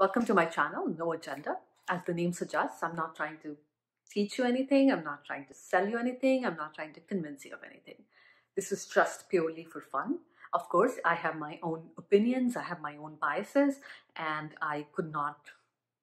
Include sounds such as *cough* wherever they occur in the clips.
Welcome to my channel, No Agenda. As the name suggests, I'm not trying to teach you anything, I'm not trying to sell you anything, I'm not trying to convince you of anything. This is just purely for fun. Of course, I have my own opinions, I have my own biases, and I could not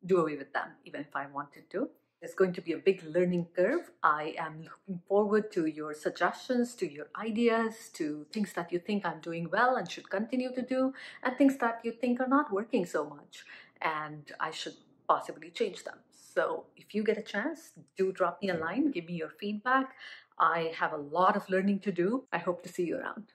do away with them even if I wanted to. There's going to be a big learning curve. I am looking forward to your suggestions, to your ideas, to things that you think I'm doing well and should continue to do, and things that you think are not working so much and I should possibly change them. So if you get a chance, do drop me a line, give me your feedback. I have a lot of learning to do. I hope to see you around.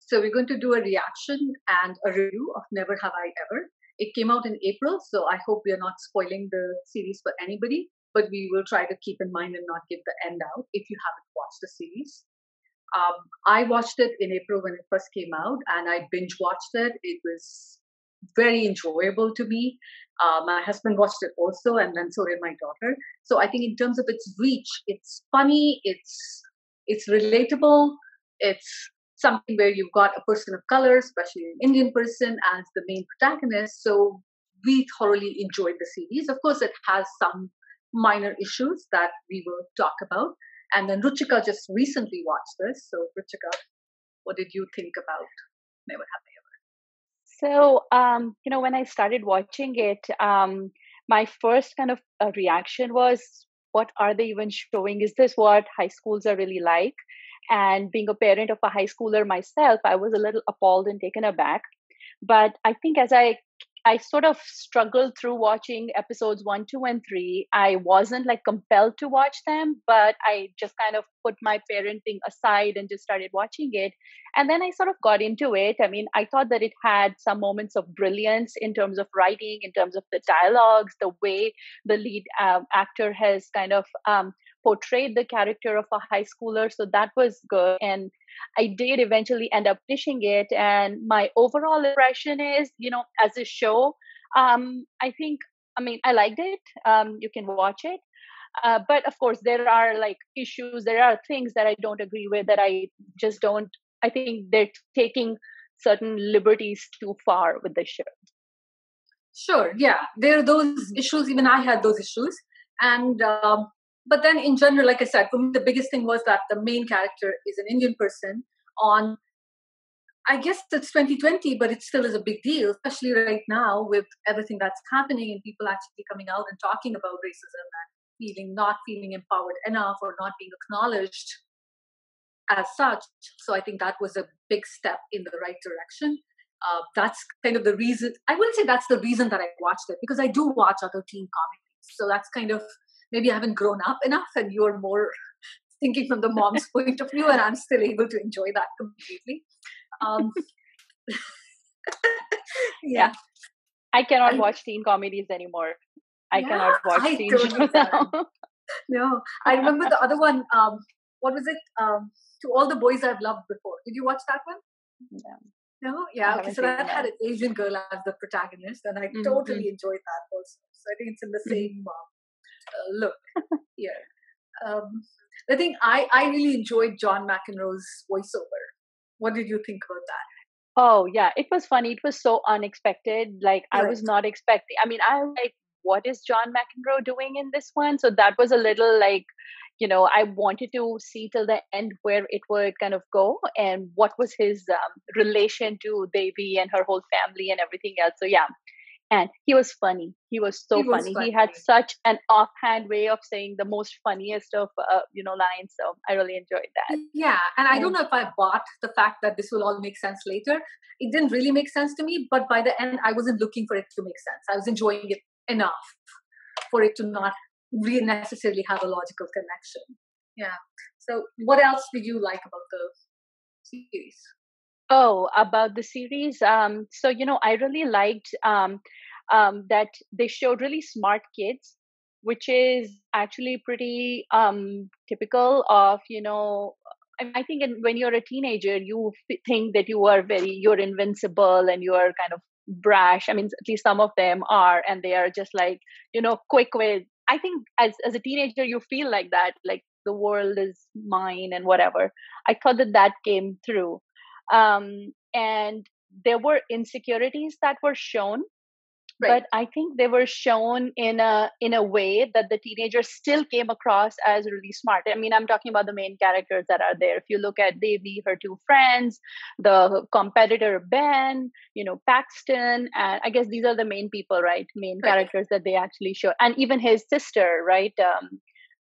So we're going to do a reaction and a review of Never Have I Ever. It came out in April, so I hope we are not spoiling the series for anybody, but we will try to keep in mind and not give the end out if you haven't watched the series. Um, I watched it in April when it first came out, and I binge watched it. It was very enjoyable to me. Uh, my husband watched it also, and then so did my daughter. So I think in terms of its reach, it's funny, it's it's relatable, it's something where you've got a person of color, especially an Indian person, as the main protagonist. So we thoroughly enjoyed the series. Of course, it has some minor issues that we will talk about. And then Ruchika just recently watched this. So, Ruchika, what did you think about Never Have I Ever? So, um, you know, when I started watching it, um, my first kind of uh, reaction was, what are they even showing? Is this what high schools are really like? And being a parent of a high schooler myself, I was a little appalled and taken aback. But I think as I I sort of struggled through watching episodes one, two, and three. I wasn't like compelled to watch them, but I just kind of put my parenting aside and just started watching it. And then I sort of got into it. I mean, I thought that it had some moments of brilliance in terms of writing, in terms of the dialogues, the way the lead um, actor has kind of um, portrayed the character of a high schooler. So that was good. And I did eventually end up finishing it. And my overall impression is, you know, as a show, um, I think, I mean, I liked it. Um, you can watch it. Uh, but of course, there are like issues, there are things that I don't agree with that I just don't, I think they're taking certain liberties too far with the show. Sure, yeah. There are those issues, even I had those issues. And um, but then in general like i said for me the biggest thing was that the main character is an indian person on i guess it's 2020 but it still is a big deal especially right now with everything that's happening and people actually coming out and talking about racism and feeling not feeling empowered enough or not being acknowledged as such. So i think that was a big step in the right direction. Uh, that's kind of the reason i wouldn't say that's the reason that i watched it because i do watch other teen comedies. So that's kind of maybe I haven't grown up enough and you're more thinking from the mom's *laughs* point of view and I'm still able to enjoy that completely. Um, *laughs* yeah. *laughs* I cannot I, watch teen comedies anymore. I yeah, cannot watch I teen shows now. no, I remember the other one. Um, what was it? Um, to all the boys I've loved before. Did you watch that one? Yeah. No, yeah. Okay, so that, that, had an Asian girl as the protagonist, and I mm-hmm. totally enjoyed that also. So I think it's in the mm-hmm. same um, uh, look here. Um, I think I, I really enjoyed John McEnroe's voiceover. What did you think about that? Oh yeah, it was funny. It was so unexpected. Like right. I was not expecting. I mean, I like what is John McEnroe doing in this one? So that was a little like, you know, I wanted to see till the end where it would kind of go and what was his um, relation to Devi and her whole family and everything else. So yeah, and he was funny. He was so he funny. Was funny. he had such an offhand way of saying the most funniest of uh, you know lines. So i really enjoyed that. Yeah and i don't know if i bought the fact that this will all make sense later. It didn't really make sense to me but by the end i wasn't looking for it to make sense. I was enjoying it enough for it to not really necessarily have a logical connection. Yeah. So what else did you like about the series Oh, about the series. Um, so you know, I really liked um, um, that they showed really smart kids, which is actually pretty um, typical of you know. I think when you're a teenager, you think that you are very you're invincible and you are kind of brash. I mean, at least some of them are, and they are just like you know quick with. I think as as a teenager, you feel like that, like the world is mine and whatever. I thought that that came through Um, and there were insecurities that were shown Right. but i think they were shown in a in a way that the teenagers still came across as really smart i mean i'm talking about the main characters that are there if you look at devi her two friends the competitor ben you know paxton and i guess these are the main people right main Right. characters that they actually show and even his sister right um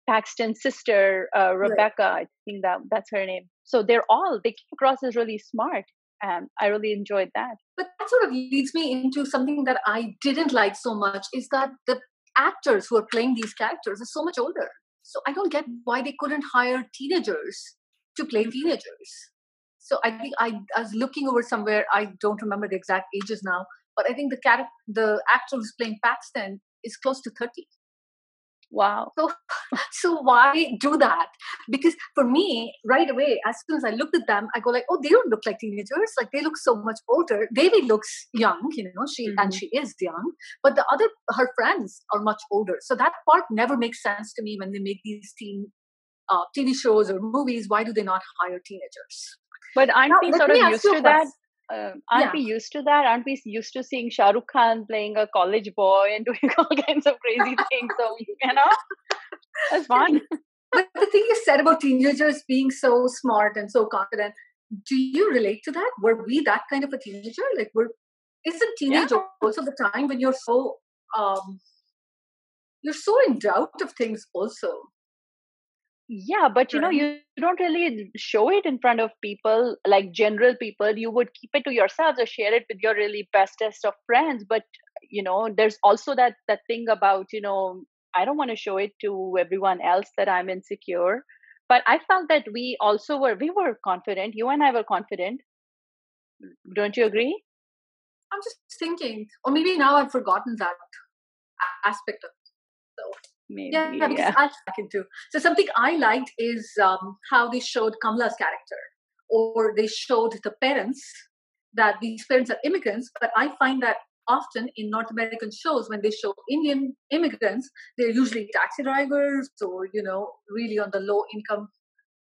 paxton's sister uh, Right. rebecca i think that that's her name so they're all they came across as really smart and i really enjoyed that But that sort of leads me into something that I didn't like so much is that the actors who are playing these characters are so much older. So I don't get why they couldn't hire teenagers to play mm-hmm. teenagers. So I think I, I was looking over somewhere. I don't remember the exact ages now, but I think the character, the actor who's playing Paxton is close to thirty. Wow So, *laughs* so why do that? Because for me, right away, as soon as I looked at them, I go like, oh, they don't look like teenagers. Like they look so much older. Devi looks young, you know, she and Mhm. she is young, but the other her friends are much older. So that part never makes sense to me when they make these teen uh, TV shows or movies. Why do they not hire teenagers? But aren't Now, we sort of used to that? Um, aren't Yeah. we used to that? Aren't we used to seeing Shah Rukh Khan playing a college boy and *laughs* doing all kinds of crazy *laughs* things? So you know, that's fun. But the thing you said about teenagers being so smart and so confident, do you relate to that? Were we that kind of a teenager? Like, were isn't teenage Yeah. also the time when you're so um you're so in doubt of things also? Yeah, but you know, you don't really show it in front of people, like general people. You would keep it to yourselves or share it with your really bestest of friends. But you know, there's also that that thing about you know, I don't want to show it to everyone else that I'm insecure. But I felt that we also were we were confident. You and I were confident. Don't you agree? I'm just thinking, or maybe now I've forgotten that aspect of it. So Maybe. yeah, because yeah. I like it too. So something I liked is um, how they showed Kamala's character, or they showed the parents that these parents are immigrants. But I find that often in North American shows, when they show Indian immigrants, they're usually taxi drivers or you know really on the low income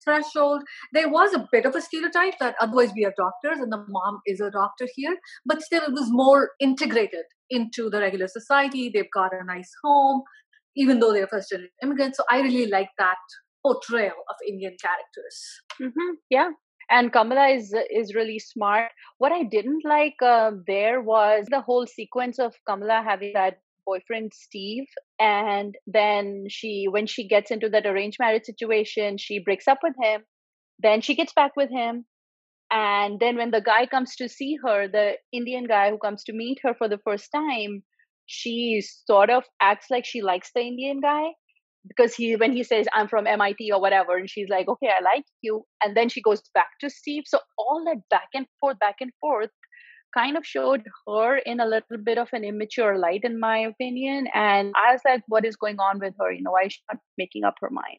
threshold. There was a bit of a stereotype that otherwise we are doctors and the mom is a doctor here, but still it was more integrated into the regular society. They've got a nice home, even though they're first generation immigrants. So I really like that portrayal of Indian characters. hmm Yeah, and Kamala is is really smart. What I didn't like uh, there was the whole sequence of Kamala having that boyfriend Steve, and then she, when she gets into that arranged marriage situation, she breaks up with him. Then she gets back with him, and then when the guy comes to see her, the Indian guy who comes to meet her for the first time, she sort of acts like she likes the Indian guy because he when he says i'm from mit or whatever and she's like okay i like you and then she goes back to steve. So all that back and forth back and forth kind of showed her in a little bit of an immature light in my opinion. And i was like what is going on with her? You know why is she not making up her mind?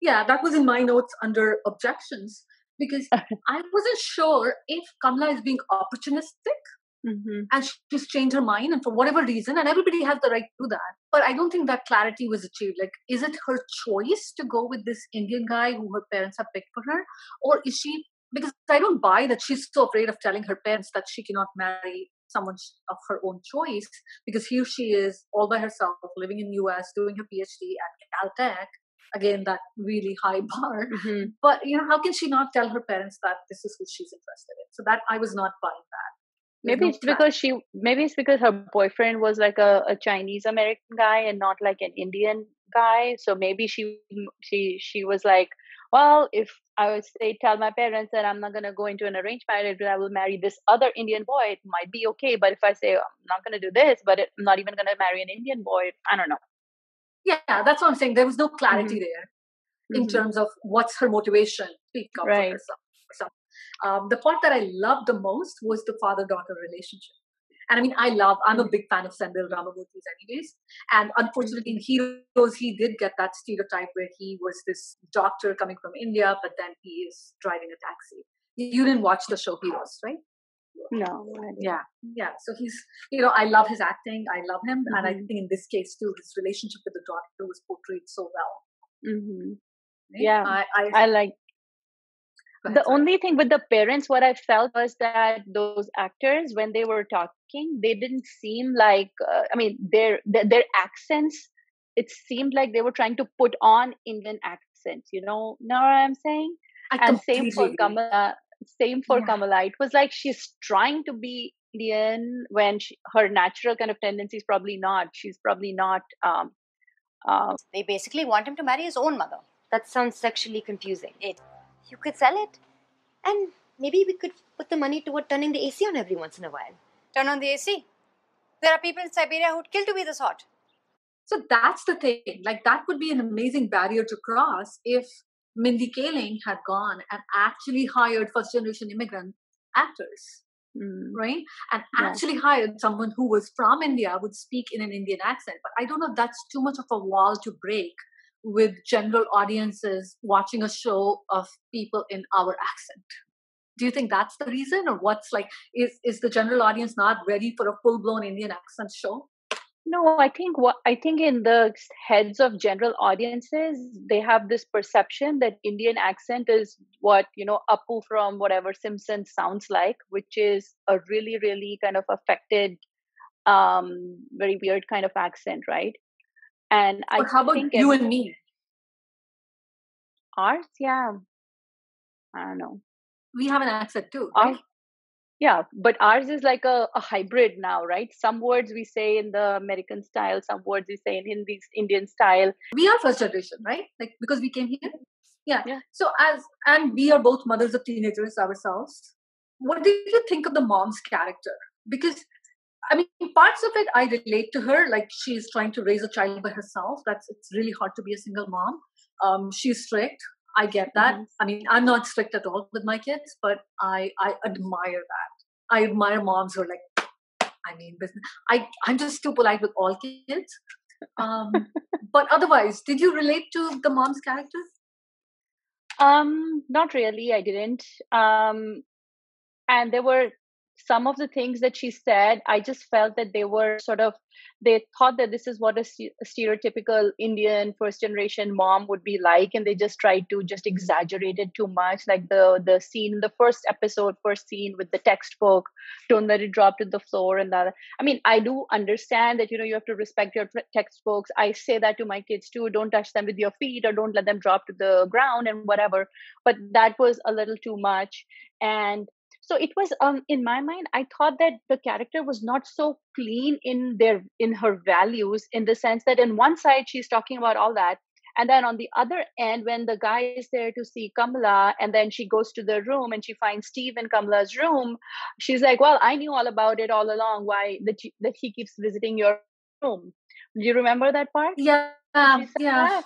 Yeah, that was in my notes under objections because *laughs* I wasn't sure if Kamala is being opportunistic mm-hmm. and she's changed her mind and for whatever reason and everybody has the right to do that. But i don't think that clarity was achieved. Like is it her choice to go with this indian guy who her parents have picked for her? Or is she because i don't buy that she's so afraid of telling her parents that she cannot marry someone of her own choice because here she is all by herself living in us doing her phd at caltech. Again that really *laughs* high bar. Mm-hmm. but you know how can she not tell her parents that this is who she's interested in? So that i was not buying that There's maybe no it's because she maybe it's because her boyfriend was like a, a chinese american guy and not like an indian guy so maybe she she she was like well if i would say tell my parents that i'm not going to go into an arranged marriage but i will marry this other indian boy it might be okay but if i say i'm not going to do this but it, i'm not even going to marry an indian boy i don't know Yeah, that's what I'm saying. There was no clarity there in Mhm. terms of what's her motivation to speak up Right. for herself. Um, the part that I loved the most was the father-daughter relationship. And I mean, I love, I'm a big fan of Sendhil Ramamurthy's anyways. And unfortunately, in Heroes, he did get that stereotype where he was this doctor coming from India, but then he is driving a taxi. You didn't watch the show Heroes, right? no Yeah, yeah. So he's, you know, I love his acting. I love him, and I Mhm. think in this case too, his relationship with the daughter was portrayed so well. Mhm. right? Yeah. I, I, i like the only thing with the parents, what I felt was that those actors, when they were talking, they didn't seem like. Uh, I mean, their, their their accents. It seemed like they were trying to put on Indian accents. You know, know what I'm saying? I and same for. Kamala. Same for Yeah. Kamala. It was like she's trying to be Indian when she, her natural kind of tendency is probably not. She's probably not. Um, uh, They basically want him to marry his own mother. That sounds sexually confusing. It. You could sell it. And maybe we could put the money toward turning the AC on every once in a while. Turn on the AC. There are people in Siberia who'd kill to be this hot. So that's the thing. Like that would be an amazing barrier to cross if Mindy Kaling had gone and actually hired first generation immigrant actors, mm, right? And Yeah. actually hired someone who was from India, would speak in an Indian accent. But I don't know if that's too much of a wall to break with general audiences watching a show of people in our accent. Do you think that's the reason, or what's like? Is is the general audience not ready for a full blown Indian accent show? No, I think what I think in the heads of general audiences, they have this perception that Indian accent is what you know Apu from whatever Simpsons sounds like, which is a really, really kind of affected, um, very weird kind of accent, right? And I how about think you and me? ours, yeah, I don't know. We have an accent too. Right? yeah, but ours is like a, a hybrid now, right? Some words we say in the American style, some words we say in Hindi, Indian style. we are first generation right like because we came here yeah. Yeah. so as and we are both mothers of teenagers ourselves what did you think of the mom's character because i mean parts of it i relate to her like she's trying to raise a child by herself. That's it's really hard to be a single mom. Um she's strict. I get that. Mhm. i mean i'm not strict at all with my kids but i i admire that. I admire moms who are like i mean business i i'm just too polite with all kids. Um *laughs* but otherwise did you relate to the mom's character? Um, not really. I didn't. Um, and there were some of the things that she said. I just felt that they were sort of. They thought that this is what a, ste- a stereotypical Indian first generation mom would be like, and they just tried to just exaggerate it too much. Like the the scene in the first episode, first scene with the textbook, don't let it drop to the floor, and that. I mean, I do understand that you know you have to respect your textbooks. I say that to my kids too. Don't touch them with your feet, or don't let them drop to the ground, and whatever. But that was a little too much, and so it was um in my mind i thought that the character was not so clean in their in her values in the sense that in one side she's talking about all that and then on the other end when the guy is there to see kamala and then she goes to the room and she finds steve in kamala's room she's like well i knew all about it all along. Why that, you, that he keeps visiting your room? Do you remember that part? Yeah yeah. That.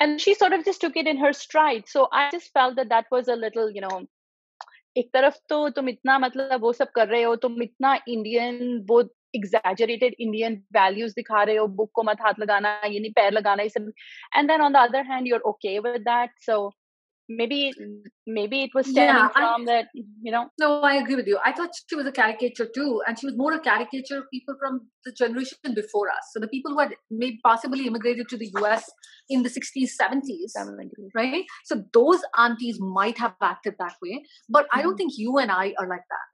and she sort of just took it in her stride. So i just felt that that was a little you know एक तरफ़ तो तुम इतना मतलब वो सब कर रहे हो, तुम इतना इंडियन वो एग्जैजरेटेड इंडियन वैल्यूज़ दिखा रहे हो, बुक को मत हाथ लगाना, ये नहीं, पैर लगाना, ये सब। And then on the other hand you are okay with that so maybe maybe it was stemming Yeah, I- from that you know? No i agree with you. I thought she was a caricature too and she was more a caricature of people from the generation before us. So the people who had maybe possibly immigrated to the us in the 60s 70s 70s. right? So those aunties might have acted that way but i don't mm-hmm. think you and i are like that.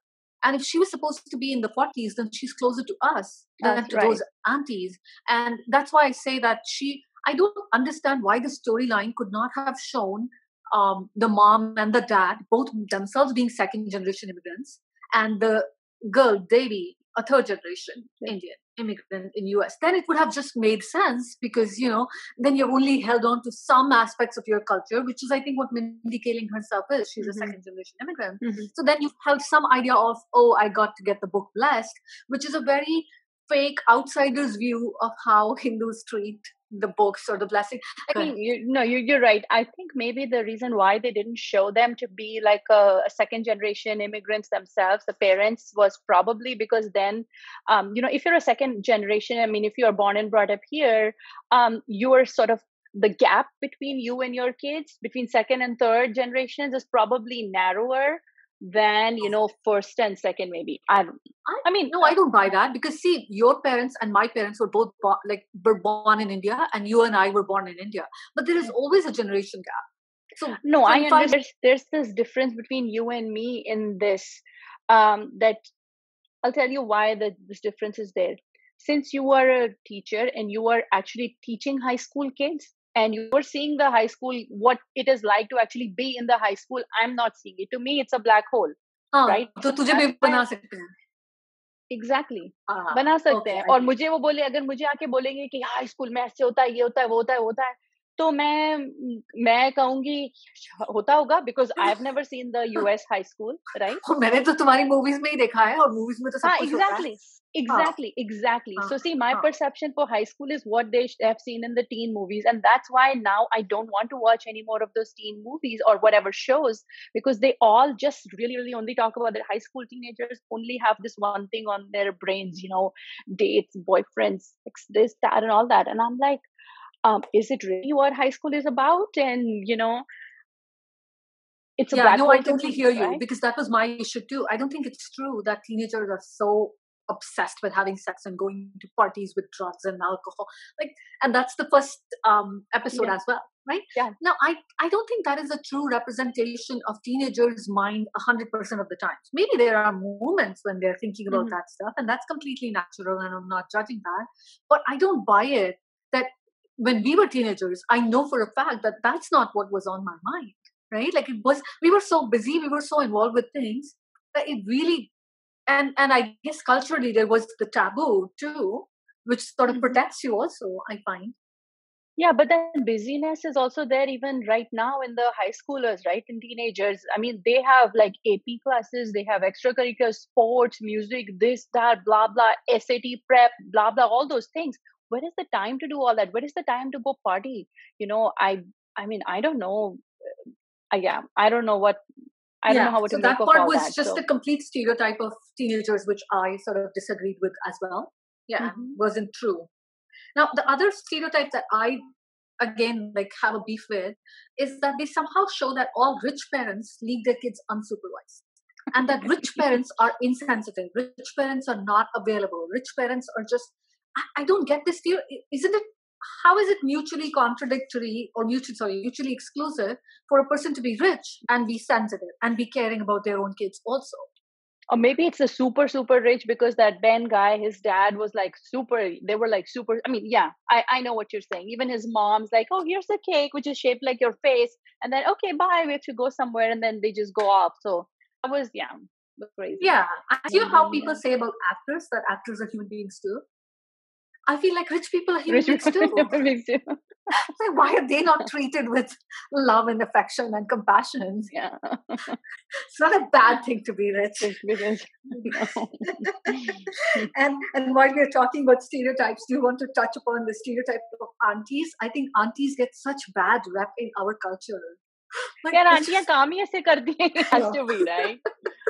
And if she was supposed to be in the 40s then she's closer to us than That's to right. those aunties. And that's why i say that she i don't understand why the storyline could not have shown um, the mom and the dad both themselves being second generation immigrants and the girl devi a third generation Yeah. indian immigrant in us then it would have just made sense because you know then you've only held on to some aspects of your culture which is i think what mindy kaling herself is she's Mhm. a second generation immigrant Mhm. so then you've held some idea of oh i got to get the book blessed which is a very fake outsider's view of how *laughs* hindus treat the books or the blessing I mean, you, no, you, you're right. I think maybe the reason why they didn't show them to be like a, a second generation immigrants themselves, the parents, was probably because then, um, you know, if you're a second generation, I mean, if you are born and brought up here, um, you're sort of the gap between you and your kids, between second and third generations, is probably narrower than you know first and second maybe. I don't I- i mean no i don't buy that because see your parents and my parents were both bo- like were born in india and you and i were born in india. But there is always a generation gap. So no i 25 understand there's, there's this difference between you and me in this um that i'll tell you why the, this difference is there. Since you are a teacher and you are actually teaching high school kids and you're seeing the high school what it is like to actually be in the high school i'm not seeing it to me it's a black hole हाँ, right? तो तुझे भी बना सकते हैं exactly हाँ, बना सकते okay, हैं और मुझे वो बोले अगर मुझे आके बोलेंगे कि हाई स्कूल में ऐसे होता है ये होता है वो होता है वो होता है तो मैं मैं कहूंगी होता होगा because I have never seen the US high school right और मैंने तो तुम्हारी मूवीज में ही देखा है और मूवीज में तो सब हाँ कुछ होता है exactly exactly exactly हाँ, so see my हाँ. perception for high school is what they sh- have seen in the teen movies and that's why now i don't want to watch any more of those teen movies or whatever shows because they all just really really only talk about that high school teenagers only have this one thing on their brains you know dates boyfriends sex, this that and all that and i'm like um is it really what high school is about and you know it's a yeah, no, I to totally hear you right? because that was my issue too. I don't think it's true that teenagers are so obsessed with having sex and going to parties with drugs and alcohol. Like, and that's the first um, episode Yeah. as well, right? Yeah. Now, I I don't think that is a true representation of teenagers' mind hundred percent of the times. Maybe there are moments when they're thinking about Mhm. that stuff, and that's completely natural, and I'm not judging that. But I don't buy it when we were teenagers, I know for a fact that that's not what was on my mind right like it was we were so busy we were so involved with things that it really and and i guess culturally there was the taboo too which sort of Mhm. protects you also i find Yeah, but then busyness is also there even right now in the high schoolers, right? In teenagers. I mean, they have like AP classes, they have extracurricular sports, music, this, that, blah, blah, SAT prep, blah, blah, all those things. Where is the time to do all that? Where is the time to go party? You know, I I mean, I don't know. Uh, yeah, I don't know what I don't know how to so that part was that. just so. a complete stereotype of teenagers which i sort of disagreed with as well yeah Mhm. wasn't true now the other stereotype that i again like have a beef with is that they somehow show that all rich parents leave their kids unsupervised and that rich *laughs* parents are insensitive rich parents are not available rich parents are just i, I don't get this stereo- isn't it how is it mutually contradictory or mutually sorry mutually exclusive for a person to be rich and be sensitive and be caring about their own kids also? Or maybe it's the super super rich because that ben guy his dad was like super they were like super i mean yeah i i know what you're saying. Even his mom's like oh here's the cake which is shaped like your face. And then okay bye we have to go somewhere and then they just go off. So that was yeah crazy. Yeah I see how people say about actors that actors are human beings too I feel like rich people are human beings too. like, why are they not treated with love and affection and compassion? *laughs* Yeah. it's not a bad thing to be rich. *laughs* And and while we're talking about stereotypes, do you want to touch upon the stereotype of aunties? I think aunties get such bad rep in our culture. *gasps* Like, yeah, aunties just... *laughs*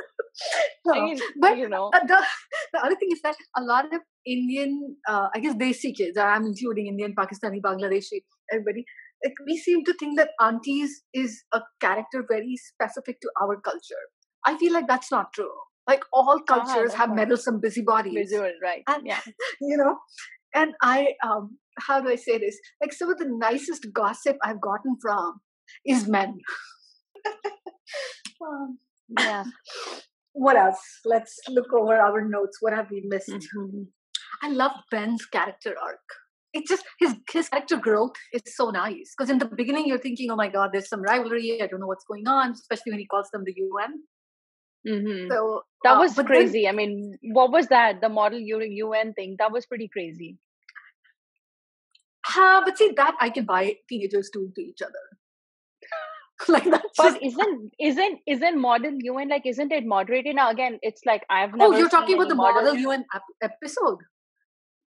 I mean, but you know uh, the, *laughs* the other thing is that a lot of Indian, uh, I guess Desi kids, I'm including Indian, Pakistani, Bangladeshi, everybody, like we seem to think that aunties is a character very specific to our culture. I feel like that's not true. Like all cultures that's have meddlesome busybodies. visual right And- yeah *laughs* you know and i um how do i say this like some of the nicest gossip i've gotten from is men *laughs* um, yeah what else let's look over our notes what have we missed Mhm. i love ben's character arc it's just his his character growth is so nice because in the beginning you're thinking oh my god there's some rivalry i don't know what's going on especially when he calls them the un Mhm. so That uh, was then- crazy. I mean, what was that? The model UN thing. That was pretty crazy. Ah, but see that i can buy teenagers doing to each other *laughs* like that's But isn't isn't isn't model UN like isn't it moderated now? Again, it's like I've never. Oh, you're talking about the any model UN ep- episode.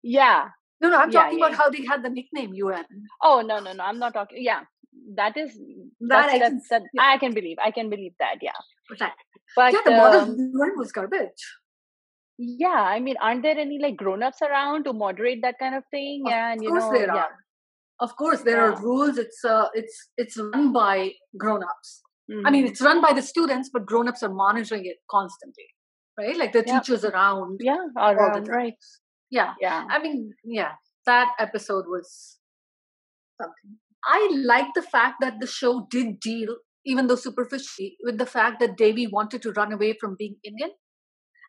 Yeah. No, no, I'm Yeah, talking yeah, about how they had the nickname UN. Oh no no no! I'm not talking. Yeah, that is That I can- that yeah. I can believe. I can believe that. Yeah, Right. but yeah, the model um, UN was garbage. yeah, I mean, aren't there any like grown-ups around to moderate that kind of thing? Of and you know, there yeah, are. Of course there Yeah. are rules. It's uh, it's it's run by grown-ups. I mean, Mhm. it's run by the students, but grown-ups are monitoring it constantly, right? Like the Yeah. teachers around. yeah, all all the around, time. right? Yeah. Yeah. I mean, yeah, that episode was something. I like the fact that the show did deal, even though superficially, with the fact that Devi wanted to run away from being Indian.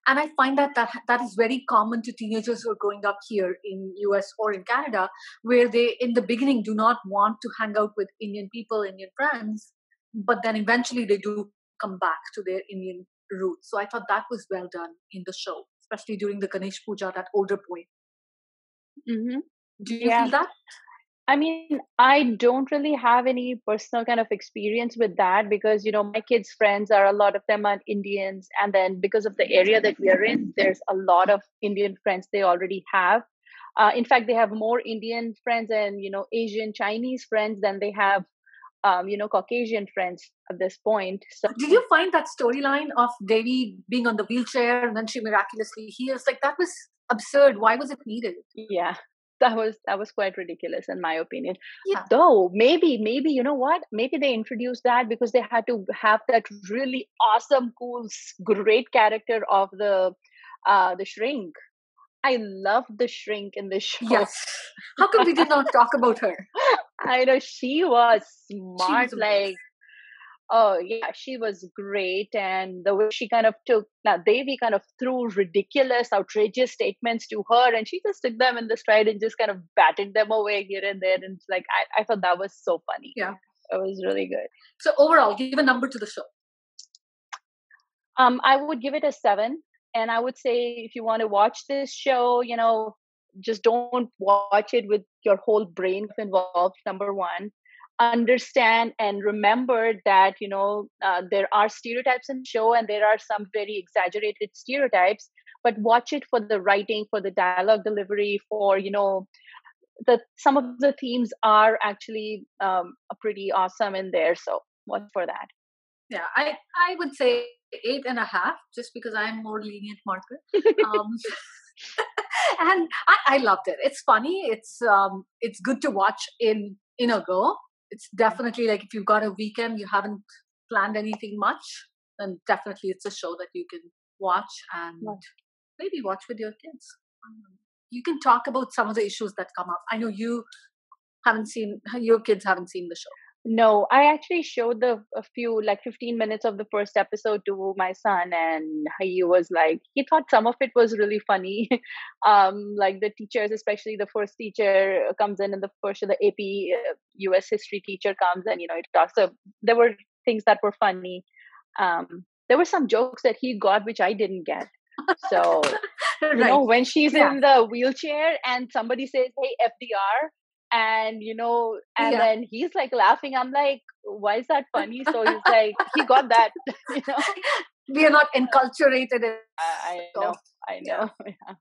And I find that, that that is very common to teenagers who are growing up here in US or in Canada, where they in the beginning do not want to hang out with Indian people, Indian friends, but then eventually they do come back to their Indian roots. So I thought that was well done in the show, especially during the Ganesh Puja, that older boy. Mm-hmm. Do you Yeah. feel that? I mean, I don't really have any personal kind of experience with that because, you know, my kids' friends are a lot of them are Indians. And then because of the area that we are in, there's a lot of Indian friends they already have. Uh, in fact, they have more Indian friends and, you know, Asian, Chinese friends than they have, um, you know, Caucasian friends at this point. So, Did you find that storyline of Devi being on the wheelchair and then she miraculously heals? Like that was absurd. Why was it needed? yeah. That was that was quite ridiculous in my opinion. Yeah. Though maybe maybe you know what? Maybe they introduced that because they had to have that really awesome, cool, great character of the uh the shrink. I love the shrink in this *laughs* show. Yes. How come we did not talk about her? *laughs* I know she was smart, amazing. like oh yeah, she was great, and the way she kind of took now Devi kind of threw ridiculous, outrageous statements to her, and she just took them in the stride and just kind of batted them away here and there, and like I, I thought that was so funny. Yeah. it was really good. So overall, give a number to the show. Um, I would give it a seven, and I would say if you want to watch this show, you know, just don't watch it with your whole brain involved. Number one, understand and remember that you know uh, there are stereotypes in show, and there are some very exaggerated stereotypes. But watch it for the writing, for the dialogue delivery, for you know the some of the themes are actually um, pretty awesome in there. So watch for that. Yeah, I I would say eight and a half, just because I'm more lenient marker. *laughs* Um, *laughs* and I, I loved it. It's funny. It's um it's good to watch in in a go. It's definitely like if you've got a weekend, you haven't planned anything much, then definitely it's a show that you can watch and Right. maybe watch with your kids. You can talk about some of the issues that come up. I know you haven't seen your kids haven't seen the show. No, I actually showed the a few like 15 minutes of the first episode to my son and he was like he thought some of it was really funny. *laughs* um like the teachers especially the first teacher comes in and the first the AP uh, US history teacher comes and you know it talks so there were things that were funny. Um there were some jokes that he got which I didn't get. So *laughs* you know when she's Yeah. in the wheelchair and somebody says hey fdr and you know and Yeah. then he's like laughing i'm like why is that funny so he's *laughs* like he got that *laughs* you know we are not enculturated in i, I know i know *laughs* yeah.